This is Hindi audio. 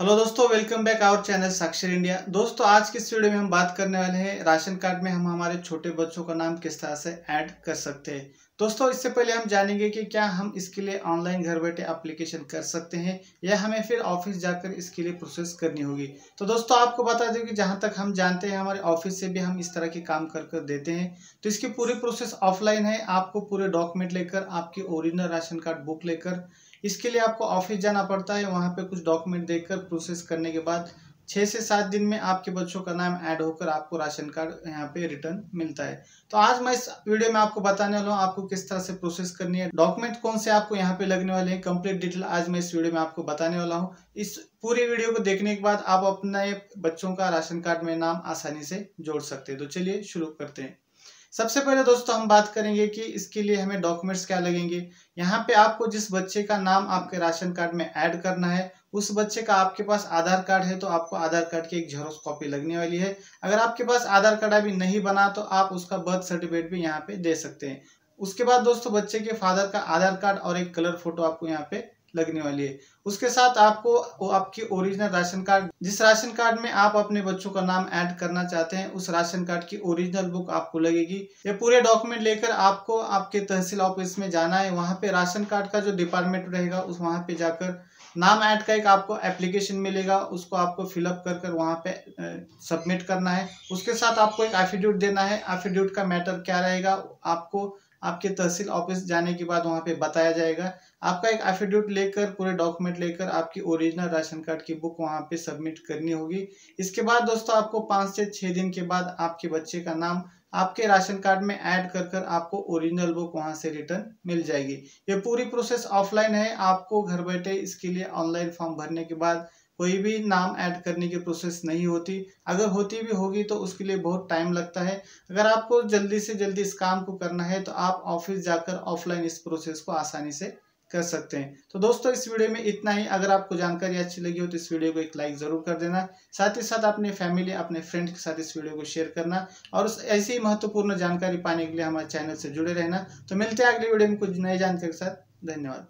हेलो दोस्तों welcome back our channel Sakshar India दोस्तों, आज की इस वीडियो में हम बात करने वाले हैं? राशन कार्ड में हम हमारे छोटे बच्चों का नाम किस तरह से ऐड कर सकते हैं? दोस्तों, इससे पहले हम जानेंगे कि क्या हम इसके लिए ऑनलाइन घर बैठे एप्लीकेशन कर सकते हैं या हमें फिर ऑफ़िस जाकर इसके लिए प्रोसेस करनी होगी। तो दोस्तों, आपको बता दें कि जहाँ तक हम जानते हैं, हमारे ऑफ़िस से भी हम इस तरह के काम कर कर देते हैं। तो इसकी पूरी प्रोसेस ऑफलाइन है। आपको पूरे डॉक्यूमेंट लेकर, आपकी ओरिजिनल राशन कार्ड बुक लेकर इसके लिए आपको ऑफ़िस जाना पड़ता है। वहाँ पे कुछ डॉक्यूमेंट देकर प्रोसेस करने के बाद छः से सात दिन में आपके बच्चों का नाम ऐड होकर आपको राशन कार्ड यहाँ पे रिटर्न मिलता है। तो आज मैं इस वीडियो में आपको बताने वाला हूँ आपको किस तरह से प्रोसेस करनी है। डॉक्यूमेंट कौन से आपको यहाँ पे लगने वाले हैं कंप्लीट डिटेल आज मैं इस वीडियो में आपको बताने वाला हूँ। इस पूरी वीडियो को देखने के बाद आप अपने बच्चों का राशन कार्ड में नाम आसानी से जोड़ सकते हैं। तो चलिए शुरू करते हैं। सबसे पहले दोस्तों हम बात करेंगे कि इसके लिए हमें डॉक्यूमेंट्स क्या लगेंगे। यहाँ पे आपको जिस बच्चे का नाम आपके राशन कार्ड में ऐड करना है, उस बच्चे का आपके पास आधार कार्ड है तो आपको आधार कार्ड की एक जेरोक्स कॉपी लगने वाली है। अगर आपके पास आधार कार्ड अभी नहीं बना तो आप उसका बर्थ सर्टिफिकेट भी यहाँ पे दे सकते हैं। उसके बाद दोस्तों बच्चे के फादर का आधार कार्ड और एक कलर फ़ोटो आपको यहाँ पे लगने वाली है। उसके साथ आपको वो आपकी ओरिजिनल राशन कार्ड जिस राशन कार्ड में आप अपने बच्चों का नाम ऐड करना चाहते हैं, उस राशन कार्ड की ओरिजिनल बुक आपको लगेगी। ये पूरे डॉक्यूमेंट लेकर आपको आपके तहसील ऑफ़िस में जाना है। वहाँ पे राशन कार्ड का जो डिपार्टमेंट रहेगा, उस वहाँ पे जाकर नाम ऐड का एक आपको एप्लीकेशन मिलेगा। उसको आपको फिलअप कर कर वहाँ पे सबमिट करना है। उसके साथ आपको एक एफिड्यूट देना है। एफिड्यूट का मैटर क्या रहेगा? आपको आपके तहसील ऑफ़िस जाने के बाद वहाँ पे बताया जाएगा। आपका एक एफिडेविट लेकर, पूरे डॉक्यूमेंट लेकर आपकी ओरिजिनल राशन कार्ड की बुक वहाँ पे सबमिट करनी होगी। इसके बाद दोस्तों आपको पाँच से छः दिन के बाद आपके बच्चे का नाम, आपके राशन कार्ड में ऐड कर कर आपको ओरिजिनल बुक वहाँ से रिटर्न मिल जाएगी। ये पूरी प्रोसेस ऑफलाइन है। आपको घर बैठे इसके लिए ऑनलाइन फॉर्म भरने के बाद कोई भी नाम ऐड करने की प्रोसेस नहीं होती। अगर होती भी होगी तो उसके लिए बहुत टाइम लगता है। अगर आपको जल्दी से जल्दी इस काम को करना है तो आप ऑफ़िस जाकर ऑफलाइन इस प्रोसेस को आसानी से कर सकते हैं। तो दोस्तों, इस वीडियो में इतना ही। अगर आपको जानकारी अच्छी लगी हो तो इस वीडियो को एक लाइक ज़रूर कर देना। साथ ही साथ अपने फैमिली अपने फ्रेंड के साथ इस वीडियो को शेयर करना। और उस ऐसी ही महत्वपूर्ण जानकारी पाने के लिए हमारे चैनल से जुड़े रहना। तो मिलते हैं अगले वीडियो में कुछ नई जानकारी के साथ। धन्यवाद।